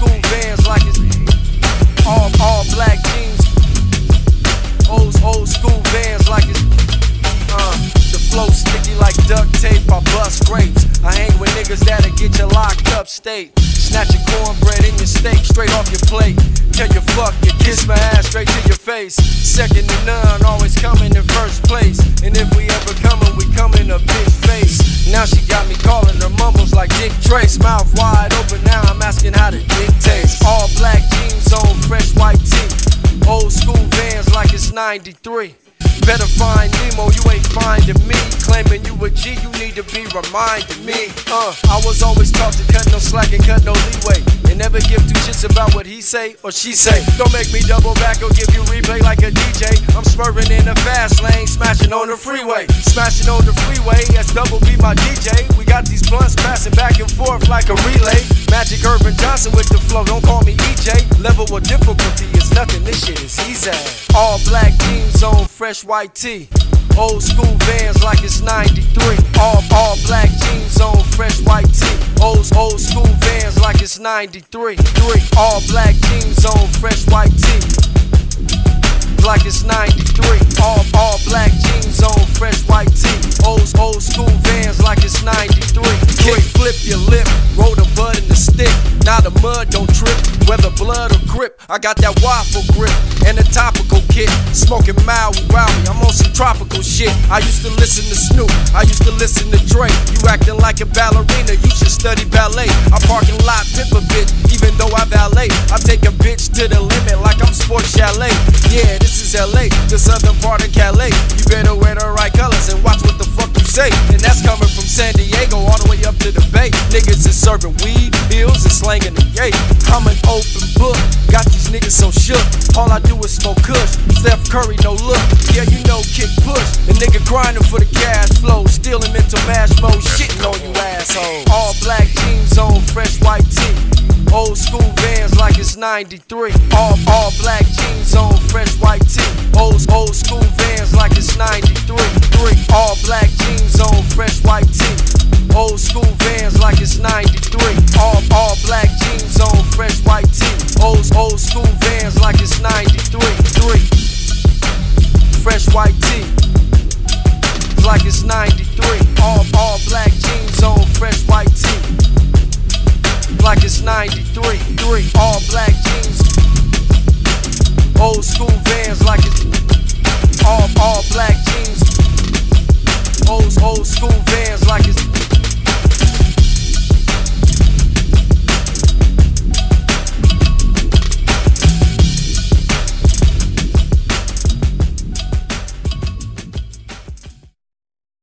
school vans like it's all all black jeans. Old old school vans like it's uh the flow sticky like duct tape. I bust grapes. I hang with niggas that'll get you locked up state. Snatch your cornbread in your steak straight off your plate. Tell you fuck you, kiss my ass straight to your face. Second to none, always coming in first place. And if we ever coming, we coming a big face. Now she got me calling her mumbles like Dick Trace. Mouth wide open, now I'm asking how the dick. All black jeans on fresh white tee. Old school vans like it's 93. Better find Nemo, you ain't finding me. Claiming you a G, you need to be reminding me. Uh, I was always taught to cut no slack and cut no leeway. And never give two about what he say or she say. Don't make me double back or give you replay like a DJ. I'm swerving in the fast lane, smashing on the freeway. Smashing on the freeway, that's double B my DJ. We got these blunts passing back and forth like a relay. Magic Earvin Johnson with the flow, don't call me EJ. Level of difficulty is nothing, this shit is easy. All black jeans on fresh white tee. Old school vans like it's 93. 93. Three. All black jeans on fresh white tee. Like it's 93. All, all black jeans on fresh white tee. Old, old school vans like it's 93. Kick flip your lip, roll the bud in the stick. Now the mud don't trip, whether blood or grip. I got that waffle grip Smoking Maui Wowie, I'm on some tropical shit. I used to listen to Snoop, I used to listen to Drake. You acting like a ballerina, you should study ballet. I parking lot pimp a bitch, even though I valet. I take a bitch to the limit like I'm Sports Chalet. Yeah, this is LA, the southern part of Calais. Niggas is serving weed, pills, and slanging the yay. I'm an open book, got these niggas so shook. All I do is smoke kush. Steph Curry, no look. Yeah, you know, kick push. The nigga grinding for the cash flow. Still in mental mash mode, shitting on you assholes. All black jeans on fresh white tee. Old school vans like it's 93. All, all black jeans on fresh white tee. Old, old school vans like black jeans. Old school vans like it's all all black